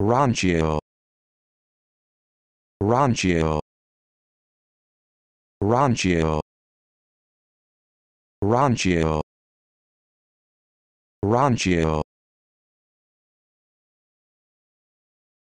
Rancho. Rancho. Rancho. Rancho. Rancho.